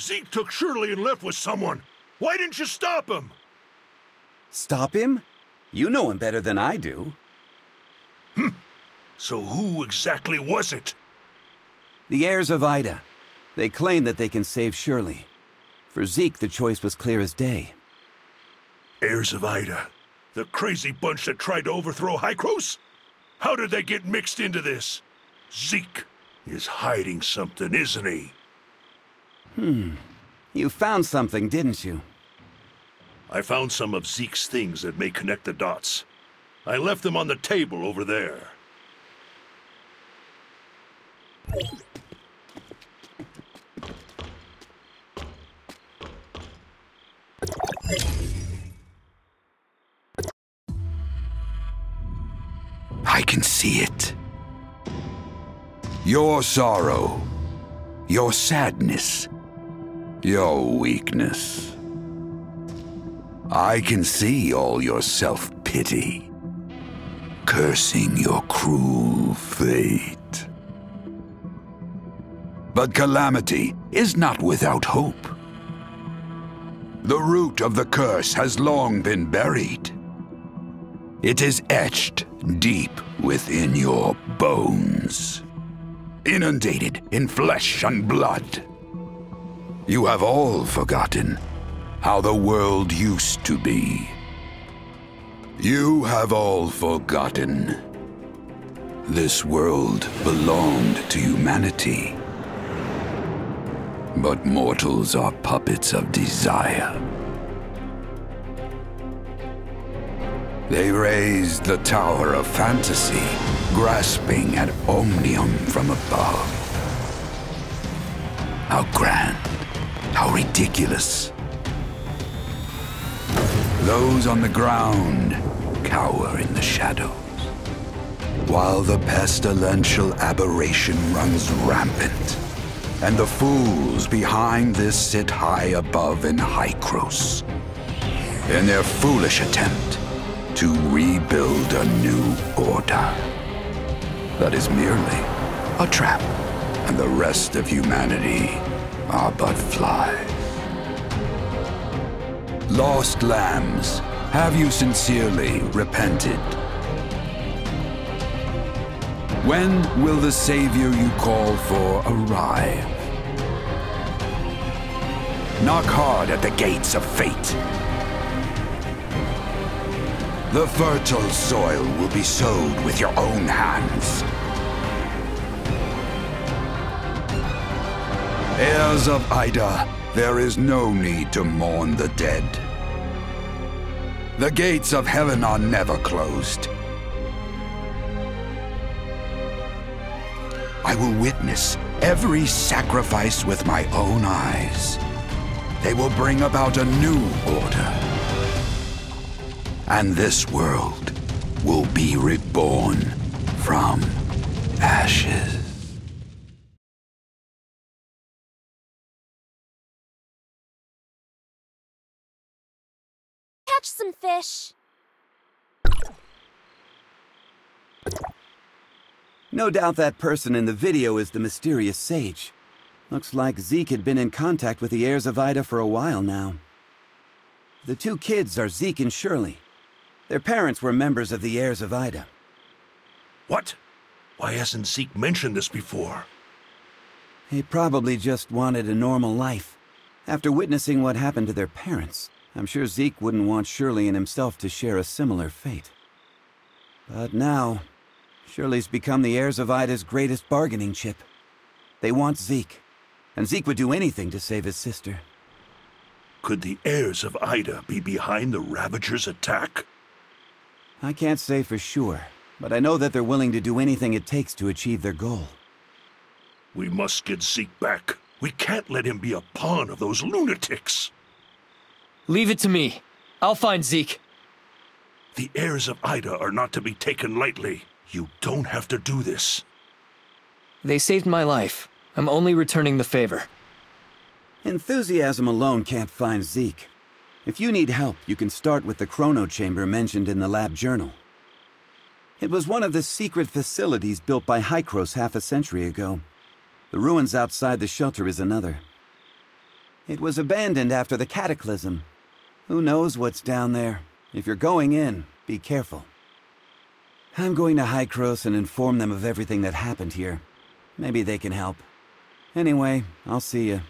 Zeke took Shirley and left with someone. Why didn't you stop him? Stop him? You know him better than I do. Hm. So who exactly was it? The heirs of Ida. They claim that they can save Shirley. For Zeke, the choice was clear as day. Heirs of Ida? The crazy bunch that tried to overthrow Hykros? How did they get mixed into this? Zeke is hiding something, isn't he? Hmm. You found something, didn't you? I found some of Zeke's things that may connect the dots. I left them on the table over there. I can see it. Your sorrow, your sadness, your weakness. I can see all your self-pity, cursing your cruel fate. But calamity is not without hope. The root of the curse has long been buried. It is etched deep within your bones, inundated in flesh and blood. You have all forgotten how the world used to be. You have all forgotten. This world belonged to humanity. But mortals are puppets of desire. They raised the Tower of Fantasy, grasping at Omnium from above. How grand, how ridiculous. Those on the ground cower in the shadows, while the pestilential aberration runs rampant, and the fools behind this sit high above in Hykros, in their foolish attempt to rebuild a new order. That is merely a trap, and the rest of humanity are but flies. Lost lambs, have you sincerely repented? When will the savior you call for arrive? Knock hard at the gates of fate. The fertile soil will be sowed with your own hands. Heirs of Ida, there is no need to mourn the dead. The gates of heaven are never closed. I will witness every sacrifice with my own eyes. They will bring about a new order. And this world will be reborn from ashes. Fish. No doubt that person in the video is the mysterious sage. Looks like Zeke had been in contact with the heirs of Ida for a while now. The two kids are Zeke and Shirley. Their parents were members of the heirs of Ida. What? Why hasn't Zeke mentioned this before? He probably just wanted a normal life. After witnessing what happened to their parents, I'm sure Zeke wouldn't want Shirley and himself to share a similar fate. But now, Shirley's become the heirs of Ida's greatest bargaining chip. They want Zeke, and Zeke would do anything to save his sister. Could the heirs of Ida be behind the Ravagers' attack? I can't say for sure, but I know that they're willing to do anything it takes to achieve their goal. We must get Zeke back. We can't let him be a pawn of those lunatics. Leave it to me. I'll find Zeke. The heirs of Ida are not to be taken lightly. You don't have to do this. They saved my life. I'm only returning the favor. Enthusiasm alone can't find Zeke. If you need help, you can start with the chrono chamber mentioned in the lab journal. It was one of the secret facilities built by Hykros half a century ago. The ruins outside the shelter is another. It was abandoned after the cataclysm. Who knows what's down there? If you're going in, be careful. I'm going to Hykros and inform them of everything that happened here. Maybe they can help. Anyway, I'll see you.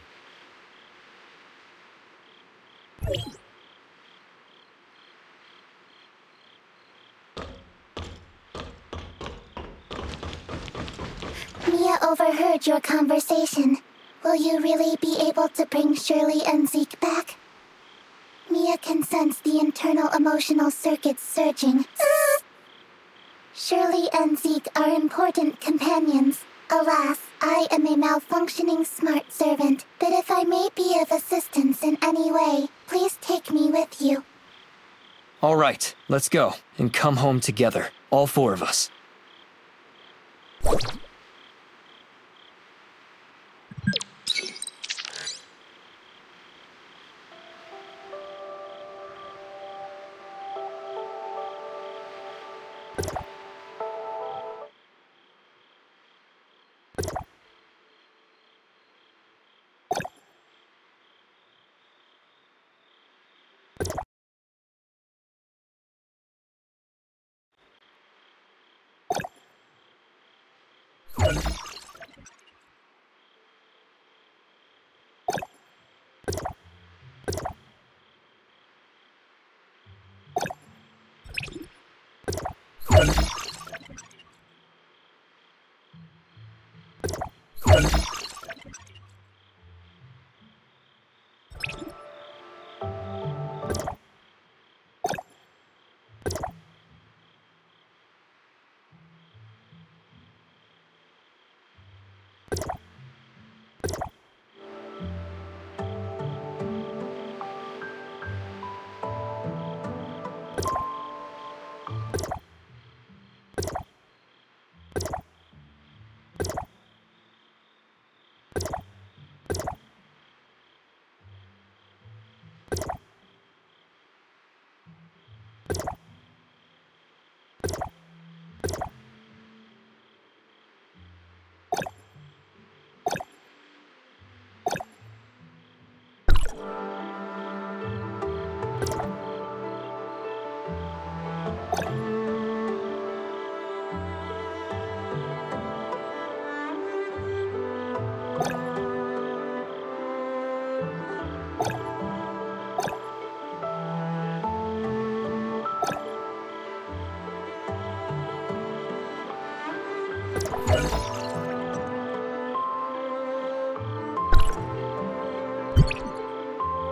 Mia overheard your conversation. Will you really be able to bring Shirley and Zeke back? Mia can sense the internal emotional circuits surging. Shirley and Zeke are important companions. Alas, I am a malfunctioning smart servant, but if I may be of assistance in any way, please take me with you. All right, let's go and come home together, all four of us.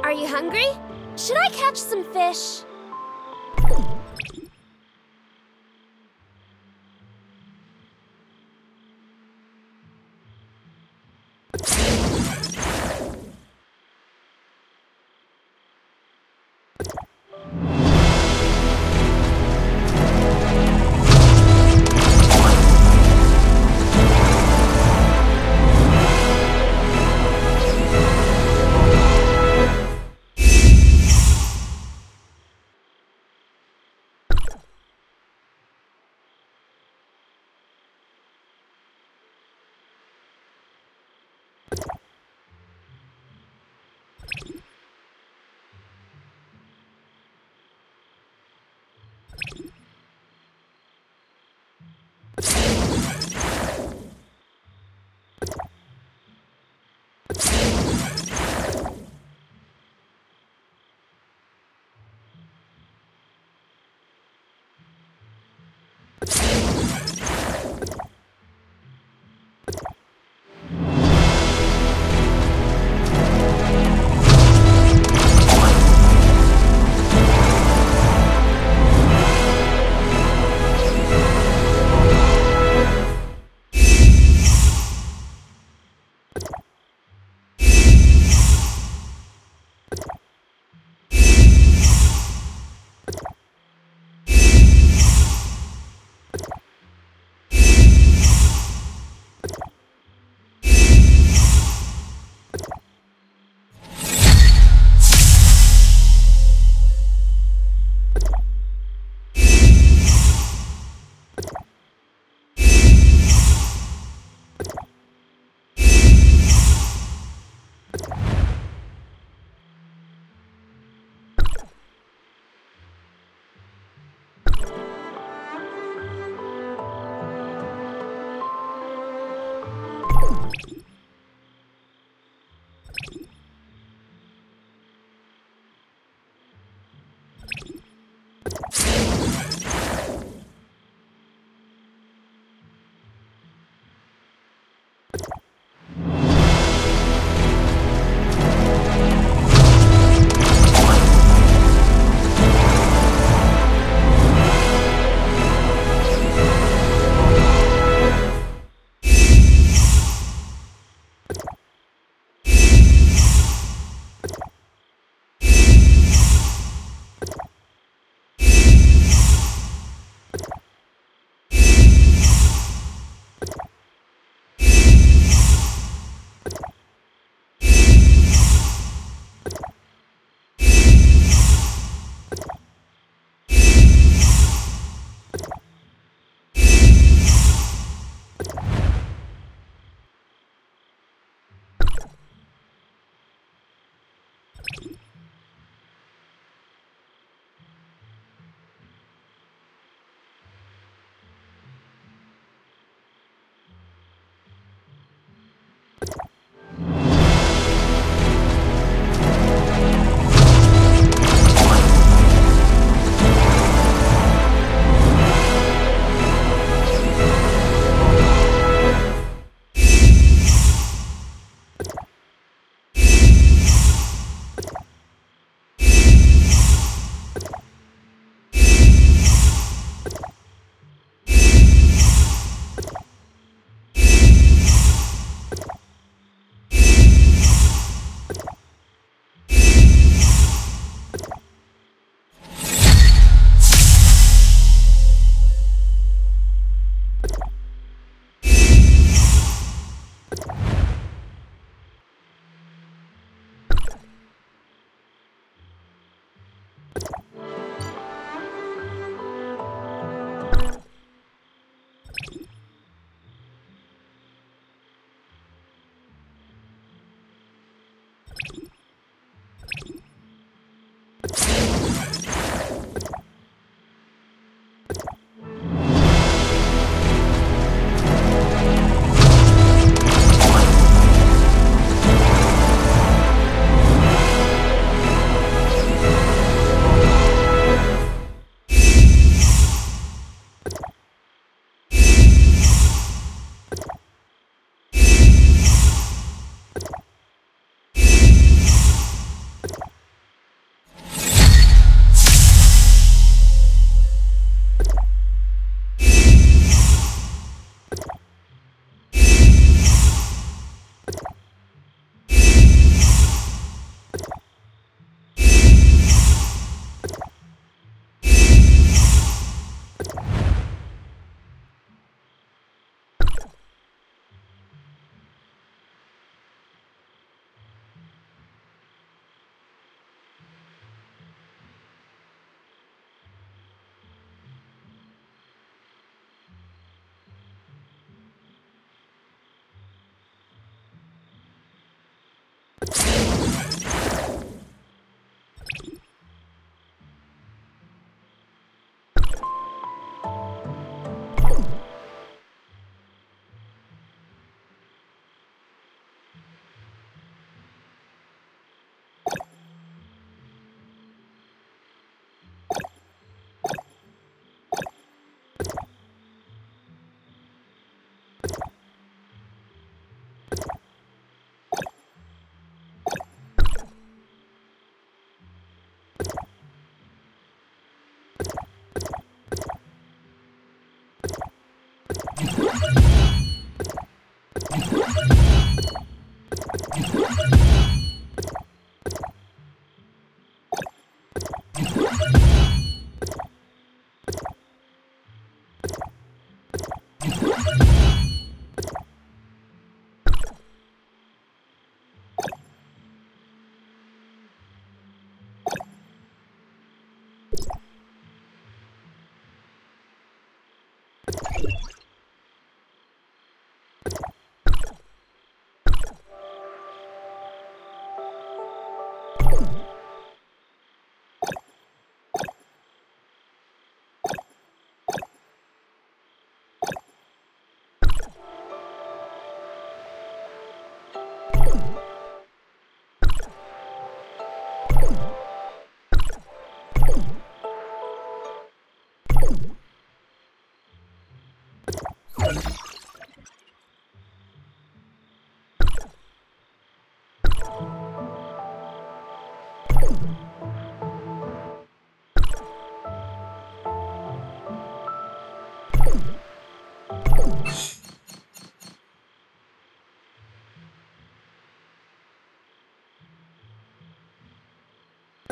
Are you hungry? Should I catch some fish?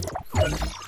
Thank you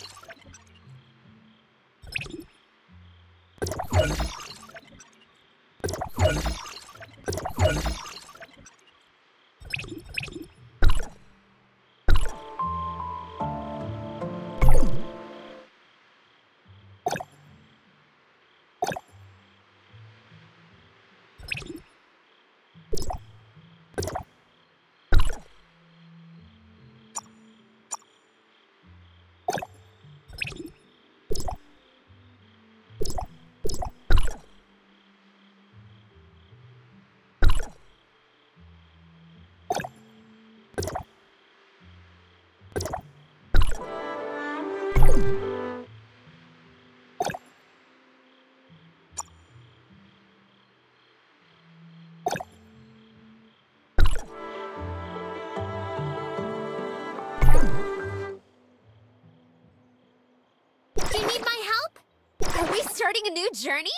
need my help? Are we starting a new journey?